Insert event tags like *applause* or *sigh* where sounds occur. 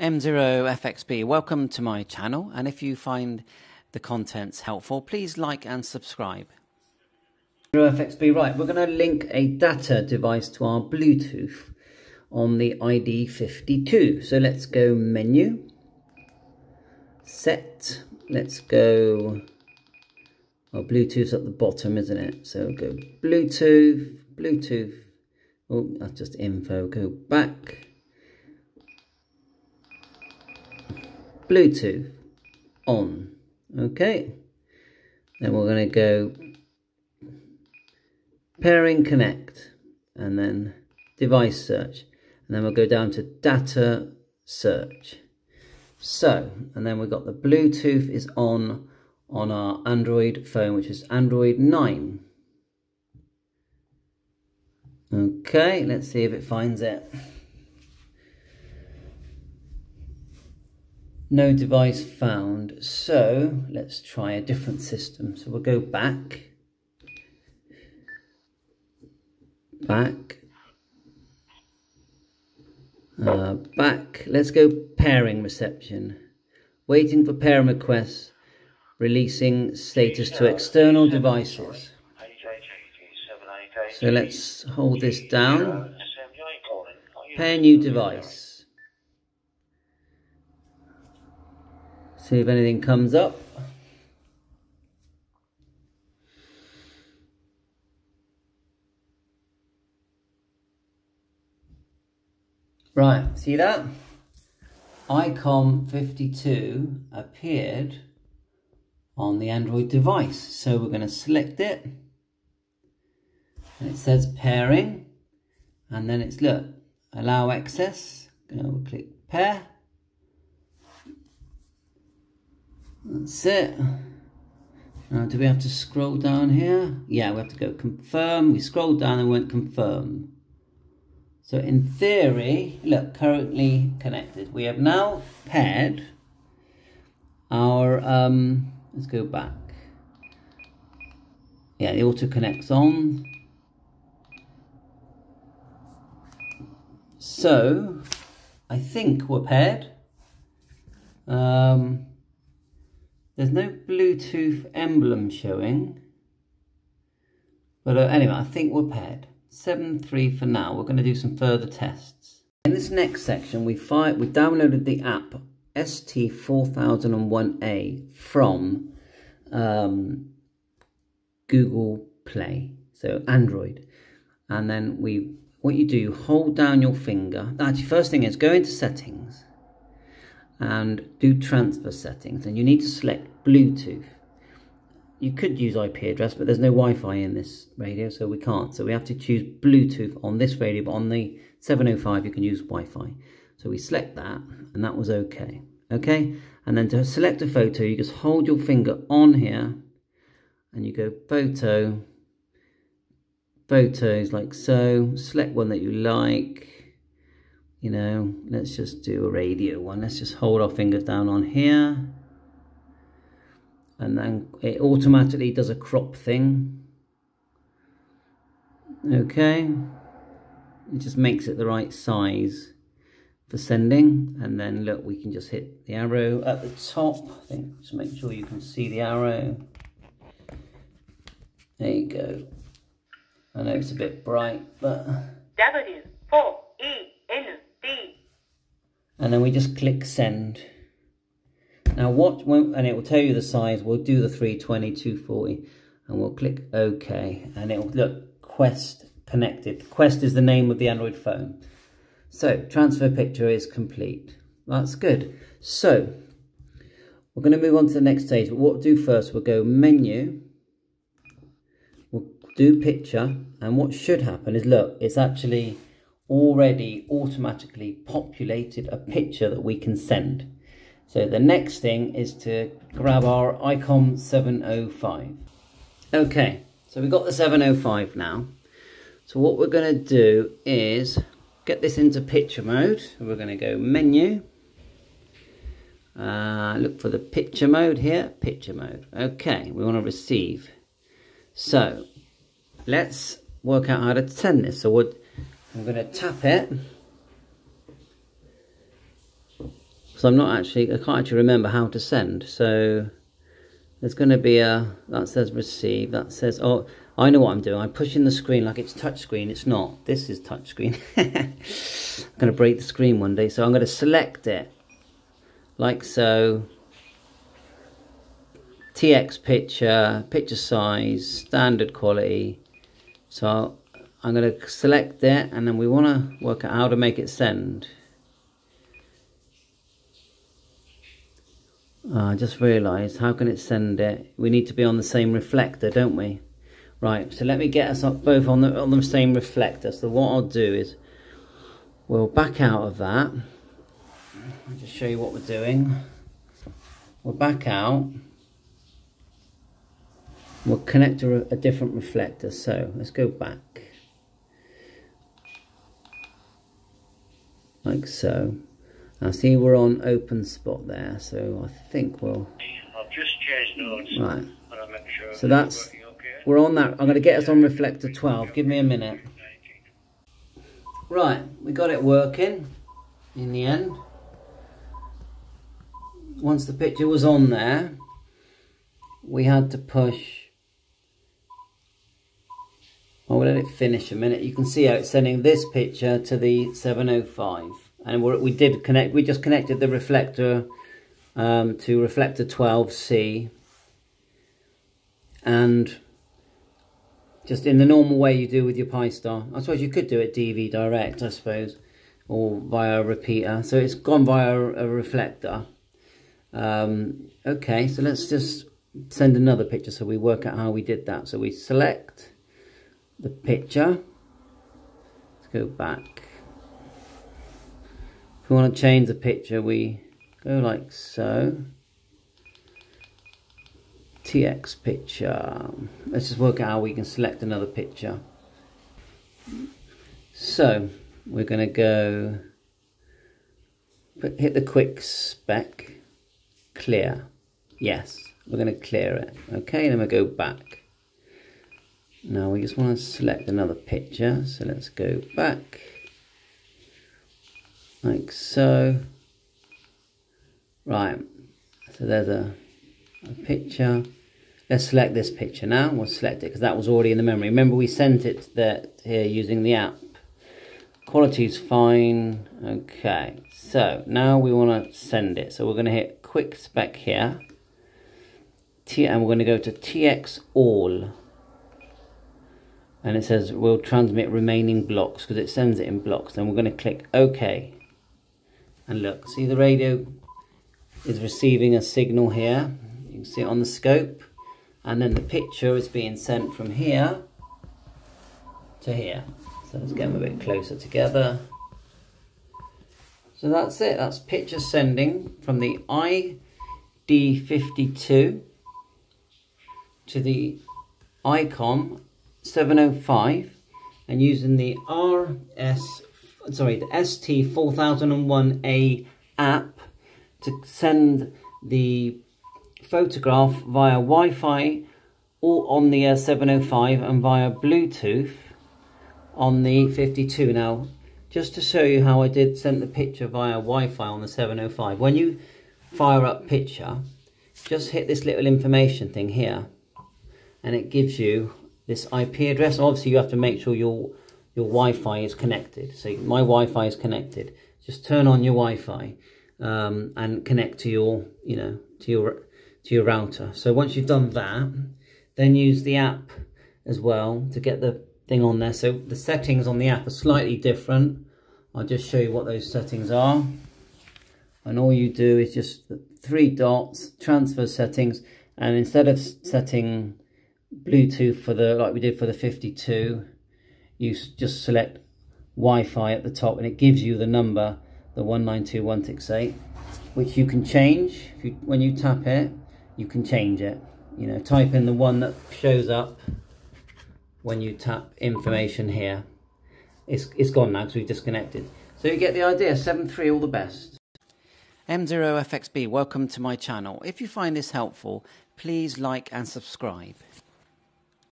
M0FXB, welcome to my channel and if you find the contents helpful, please like and subscribe. M0FXB, right, we're going to link a data device to our Bluetooth on the ID52. So let's go menu, set, let's go, oh Bluetooth's at the bottom isn't it? So go Bluetooth, Bluetooth, oh that's just info, go back, Bluetooth on. Okay. Then we're going to go pairing connect and then device search. And then we'll go down to data search. So, and then we've got the Bluetooth is on on our Android phone, which is Android 9. Okay, let's see if it finds it. No device found. So let's try a different system. So we'll go back, back, uh, back. Let's go pairing reception. Waiting for pairing requests, releasing status to external devices. So let's hold this down. Pair new device. See if anything comes up. Right, see that? ICOM 52 appeared on the Android device. So we're going to select it. And it says pairing. And then it's, look, allow access. Going to click pair. That's it. Now, do we have to scroll down here? Yeah, we have to go confirm. We scroll down and went confirm. So in theory, look, currently connected. We have now paired our, um, let's go back. Yeah, the auto connects on. So, I think we're paired. Um, there's no Bluetooth emblem showing. But uh, anyway, I think we're paired. 7.3 for now. We're going to do some further tests. In this next section, we find, we downloaded the app ST4001A from um, Google Play, so Android. And then we, what you do, hold down your finger. Actually, first thing is go into settings and do transfer settings and you need to select Bluetooth. You could use IP address but there's no Wi-Fi in this radio so we can't so we have to choose Bluetooth on this radio but on the 705 you can use Wi-Fi. So we select that and that was okay. Okay and then to select a photo you just hold your finger on here and you go photo photos like so select one that you like you know, let's just do a radio one. Let's just hold our fingers down on here. And then it automatically does a crop thing. Okay. It just makes it the right size for sending. And then look, we can just hit the arrow at the top. I think just make sure you can see the arrow. There you go. I know it's a bit bright, but... W4E and then we just click send. Now what, and it will tell you the size, we'll do the 320, 240, and we'll click OK, and it will look Quest connected. Quest is the name of the Android phone. So, transfer picture is complete. That's good. So, we're going to move on to the next stage, but what we'll do first, we'll go menu, we'll do picture, and what should happen is, look, it's actually already automatically populated a picture that we can send. So the next thing is to grab our ICOM 705. Okay, so we've got the 705 now. So what we're going to do is get this into picture mode. We're going to go menu. Uh, look for the picture mode here, picture mode. Okay, we want to receive. So let's work out how to send this. So what I'm going to tap it because I'm not actually, I can't actually remember how to send. So there's going to be a, that says receive, that says, oh, I know what I'm doing. I'm pushing the screen like it's touch screen. It's not. This is touch screen. *laughs* I'm going to break the screen one day. So I'm going to select it like so. TX picture, picture size, standard quality. So I'm going to select it and then we want to work out how to make it send. Ah, I just realised, how can it send it? We need to be on the same reflector, don't we? Right, so let me get us up both on the, on the same reflector. So what I'll do is, we'll back out of that. I'll just show you what we're doing. We'll back out. We'll connect to a, a different reflector. So let's go back. Like so. Now see we're on openSPOT there, so I think we'll... I've just changed notes. Right. Sure so that's... Okay. We're on that. I'm going to get us on reflector 12. Give me a minute. Right, we got it working in the end. Once the picture was on there, we had to push... I'll let it finish a minute. You can see how it's sending this picture to the 705 and we did connect we just connected the reflector um, to reflector 12C and just in the normal way you do with your Pi-Star. I suppose you could do it DV direct I suppose or via a repeater so it's gone via a reflector um, okay so let's just send another picture so we work out how we did that so we select the picture let's go back if we want to change the picture, we go like so. TX picture. Let's just work out how we can select another picture. So we're going to go hit the quick spec, clear. Yes, we're going to clear it. Okay, then we go back. Now we just want to select another picture. So let's go back like so. Right, so there's a, a picture. Let's select this picture now. We'll select it because that was already in the memory. Remember we sent it there here using the app. Quality's fine. Okay, so now we want to send it. So we're going to hit quick spec here. T and we're going to go to TX all. And it says we'll transmit remaining blocks because it sends it in blocks. Then we're going to click OK. And look see the radio is receiving a signal here. You can see it on the scope. And then the picture is being sent from here to here. So let's get them a bit closer together. So that's it. That's picture sending from the ID52 to the ICOM 705 and using the RS sorry, the ST4001A app to send the photograph via Wi-Fi or on the uh, 705 and via Bluetooth on the 52. Now, just to show you how I did send the picture via Wi-Fi on the 705, when you fire up picture, just hit this little information thing here and it gives you this IP address. Obviously, you have to make sure your your Wi-Fi is connected. So my Wi-Fi is connected. Just turn on your Wi-Fi um, and connect to your, you know, to your to your router. So once you've done that, then use the app as well to get the thing on there. So the settings on the app are slightly different. I'll just show you what those settings are. And all you do is just three dots, transfer settings, and instead of setting Bluetooth for the, like we did for the 52, you just select Wi-Fi at the top and it gives you the number, the 192.168, which you can change. You, when you tap it, you can change it. You know, type in the one that shows up when you tap information here. It's, it's gone now because we've disconnected. So you get the idea, 7.3, all the best. M0FXB, welcome to my channel. If you find this helpful, please like and subscribe.